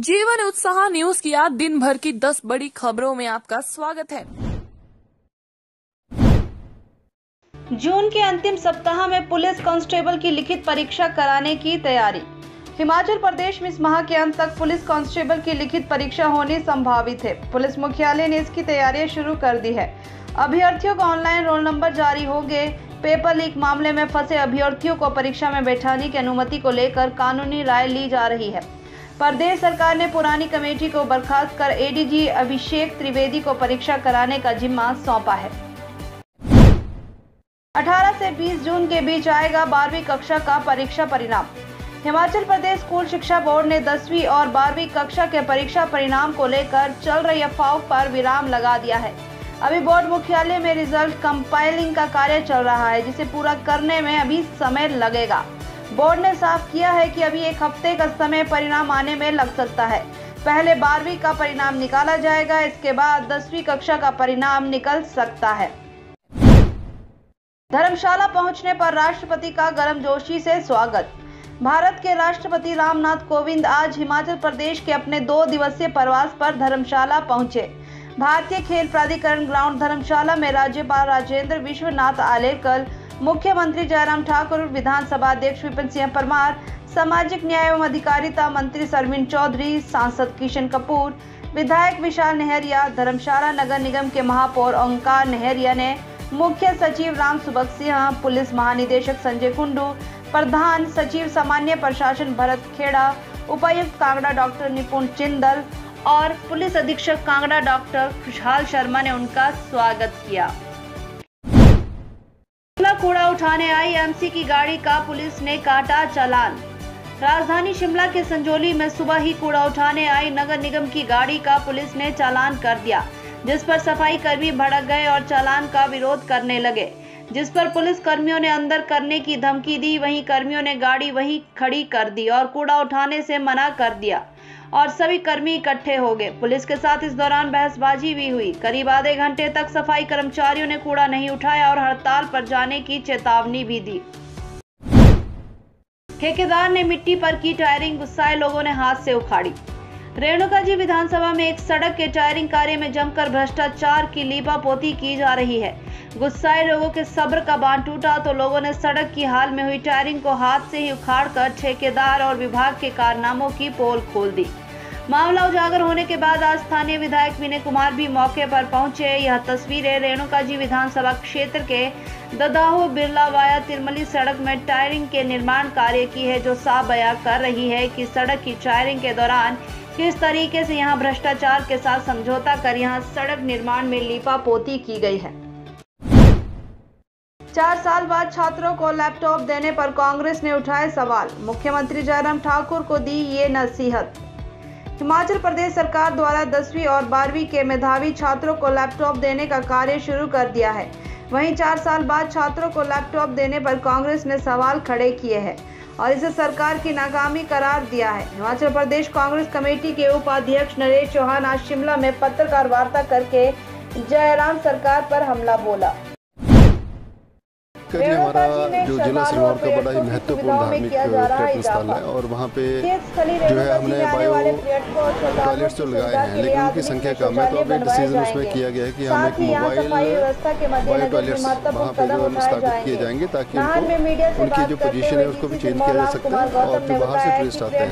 जीवन उत्साह न्यूज़ की आज दिन भर की 10 बड़ी खबरों में आपका स्वागत है। जून के अंतिम सप्ताह में पुलिस कांस्टेबल की लिखित परीक्षा कराने की तैयारी। हिमाचल प्रदेश में इस माह के अंत तक पुलिस कांस्टेबल की लिखित परीक्षा होनी संभावित है। पुलिस मुख्यालय ने इसकी तैयारियाँ शुरू कर दी है। अभ्यर्थियों को ऑनलाइन रोल नंबर जारी होंगे पेपर लीक मामले में फंसे अभ्यर्थियों को परीक्षा में बैठाने की अनुमति को लेकर कानूनी राय ली जा रही है। प्रदेश सरकार ने पुरानी कमेटी को बर्खास्त कर एडीजी अभिषेक त्रिवेदी को परीक्षा कराने का जिम्मा सौंपा है। 18 से 20 जून के बीच आएगा बारहवीं कक्षा का परीक्षा परिणाम। हिमाचल प्रदेश स्कूल शिक्षा बोर्ड ने दसवीं और बारहवीं कक्षा के परीक्षा परिणाम को लेकर चल रही अफवाह पर विराम लगा दिया है। अभी बोर्ड मुख्यालय में रिज़ल्ट कंपाइलिंग का कार्य चल रहा है, जिसे पूरा करने में अभी समय लगेगा। बोर्ड ने साफ़ किया है कि अभी एक हफ़्ते का समय परिणाम आने में लग सकता है। पहले बारहवीं का परिणाम निकाला जाएगा, इसके बाद दसवीं कक्षा का परिणाम निकल सकता है। धर्मशाला पहुँचने पर राष्ट्रपति का गर्मजोशी से स्वागत। भारत के राष्ट्रपति रामनाथ कोविंद आज हिमाचल प्रदेश के अपने दो दिवसीय प्रवास पर धर्मशाला पहुँचे। भारतीय खेल प्राधिकरण ग्राउंड धर्मशाला में राज्यपाल राजेंद्र विश्वनाथ आलेकर मुख्यमंत्री जयराम ठाकुर विधानसभा अध्यक्ष विपिन सिंह परमार, सामाजिक न्याय एवं अधिकारिता मंत्री सरवीन चौधरी, सांसद किशन कपूर, विधायक विशाल नेहरिया, धर्मशाला नगर निगम के महापौर ओंकार नेहरिया ने मुख्य सचिव राम सुबक सिंह, पुलिस महानिदेशक संजय कुंडू, प्रधान सचिव सामान्य प्रशासन भरत खेड़ा, उपायुक्त कांगड़ा डॉक्टर निपुण चिंदल और पुलिस अधीक्षक कांगड़ा डॉक्टर खुशहाल शर्मा ने उनका स्वागत किया। कूड़ा उठाने आई एमसी की गाड़ी का पुलिस ने काटा चालान। राजधानी शिमला के संजोली में सुबह ही कूड़ा उठाने आई नगर निगम की गाड़ी का पुलिस ने चालान कर दिया, जिस पर सफ़ाई कर्मी भड़क गए और चालान का विरोध करने लगे। जिस पर पुलिस कर्मियों ने अंदर करने की धमकी दी, वहीं कर्मियों ने गाड़ी वहीं खड़ी कर दी और कूड़ा उठाने से मना कर दिया। और सभी कर्मी इकट्ठे हो गए। पुलिस के साथ इस दौरान बहसबाजी भी हुई। करीब आधे घंटे तक सफ़ाई कर्मचारियों ने कूड़ा नहीं उठाया और हड़ताल पर जाने की चेतावनी भी दी। ठेकेदार ने मिट्टी पर की टायरिंग, गुस्साए लोगों ने हाथ से उखाड़ी। रेणुका जी विधानसभा में एक सड़क के टायरिंग कार्य में जमकर भ्रष्टाचार की लीपा पोती की जा रही है। गुस्साए लोगों के सब्र का बाँध टूटा तो लोगों ने सड़क की हाल में हुई टायरिंग को हाथ से ही उखाड़कर ठेकेदार और विभाग के कारनामों की पोल खोल दी। मामला उजागर होने के बाद आज स्थानीय विधायक विनय कुमार भी मौके पर पहुँचे। यह तस्वीरें रेणुका जी विधानसभा क्षेत्र के ददाहू बिरला वाया तिरमली सड़क में टायरिंग के निर्माण कार्य की है, जो साफ़ बयां कर रही है कि सड़क की टायरिंग के दौरान किस तरीके से यहाँ भ्रष्टाचार के साथ समझौता कर यहाँ सड़क निर्माण में लिपा पोती की गई है? चार साल बाद छात्रों को लैपटॉप देने पर कांग्रेस ने उठाए सवाल। मुख्यमंत्री जयराम ठाकुर को दी ये नसीहत। हिमाचल प्रदेश सरकार द्वारा दसवीं और बारहवीं के मेधावी छात्रों को लैपटॉप देने का कार्य शुरू कर दिया है। वहीं चार साल बाद छात्रों को लैपटॉप देने पर कांग्रेस ने सवाल खड़े किए हैं। और इसे सरकार की नाकामी करार दिया है। हिमाचल प्रदेश कांग्रेस कमेटी के उपाध्यक्ष नरेश चौहान आज शिमला में पत्रकार वार्ता करके जयराम सरकार पर हमला बोला। का जी हमारा जो जिला सिरमौर का बड़ा ही महत्वपूर्ण धार्मिक पर्यटन स्थल है और वहाँ पे जो है हमने बायो टॉयलेट्स जो लगाए हैं लेकिन उनकी संख्या कम है तो अब एक डिसीज़न उसमें किया गया है कि हम एक मोबाइल बायो टॉयलेट्स वहाँ पे जो स्थापित किए जाएँगे। ताकि उनको उनकी जो पोजीशन है उसको भी चेंज किया जा सकता है और जो बाहर से टूरिस्ट आते हैं।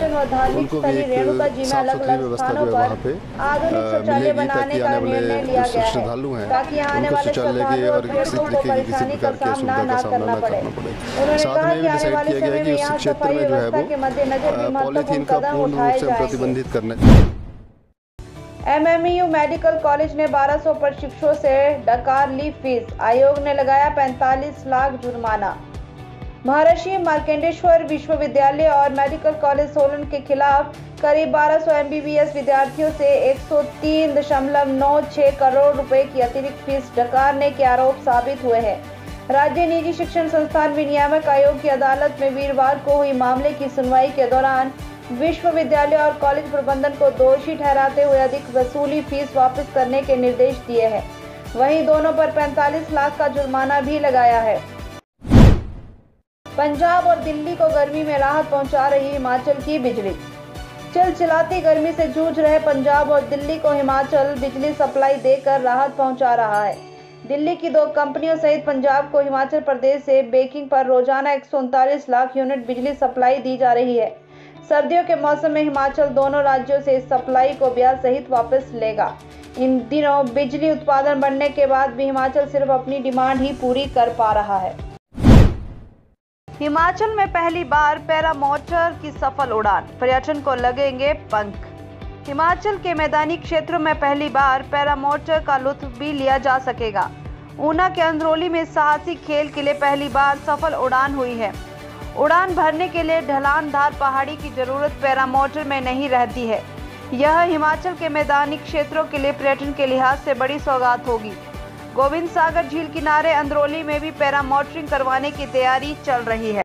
उनको भी एक साफ़ सुथरी व्यवस्था जो है वहाँ पे मिलेगी ताकि आने वाले श्रद्धालु हैं उनको शौचालय के और किसी तरीके की किसी प्रकार की असुविधा का सामना न करना पड़े। साथ में भी डिसाइड किया गया है कि उस क्षेत्र में जो है वो पॉलीथीन का पूर्ण रूप से प्रतिबंधित करने। एमएमयू मेडिकल कॉलेज ने 1200 प्रशिक्षुओं से डकार ली फ़ीस आयोग ने लगाया 45 लाख जुर्माना। महर्षि मार्केंडेश्वर विश्वविद्यालय और मेडिकल कॉलेज सोलन के खिलाफ करीब 1200 सौ एमबीबीएस विद्यार्थियों से 103.96 करोड़ रुपए की अतिरिक्त फ़ीस डकारने के आरोप साबित हुए हैं। राज्य निजी शिक्षण संस्थान विनियामक आयोग की अदालत में वीरवार को हुई मामले की सुनवाई के दौरान विश्वविद्यालय और कॉलेज प्रबंधन को दोषी ठहराते हुए अधिक वसूली फ़ीस वापस करने के निर्देश दिए हैं। वहीं दोनों पर 45 लाख का जुर्माना भी लगाया है। पंजाब और दिल्ली को गर्मी में राहत पहुँचा रही हिमाचल की बिजली। चिलचिलाती गर्मी से जूझ रहे पंजाब और दिल्ली को हिमाचल बिजली सप्लाई देकर राहत पहुँचा रहा है। दिल्ली की दो कंपनियों सहित पंजाब को हिमाचल प्रदेश से बेकिंग पर रोज़ाना एक सौ उनतालीस लाख यूनिट बिजली सप्लाई दी जा रही है। सर्दियों के मौसम में हिमाचल दोनों राज्यों से इस सप्लाई को ब्याज सहित वापस लेगा। इन दिनों बिजली उत्पादन बढ़ने के बाद भी हिमाचल सिर्फ़ अपनी डिमांड ही पूरी कर पा रहा है। हिमाचल में पहली बार पैरामोटर की सफल उड़ान। पर्यटन को लगेंगे पंख। हिमाचल के मैदानी क्षेत्रों में पहली बार पैरामोटर का लुत्फ भी लिया जा सकेगा। ऊना के अंदरौली में साहसिक खेल के लिए पहली बार सफल उड़ान हुई है। उड़ान भरने के लिए ढलानदार पहाड़ी की ज़रूरत पैरामोटर में नहीं रहती है। यह हिमाचल के मैदानी क्षेत्रों के लिए पर्यटन के लिहाज से बड़ी सौगात होगी। गोविंद सागर झील किनारे अंदरौली में भी पैरामोटरिंग करवाने की तैयारी चल रही है।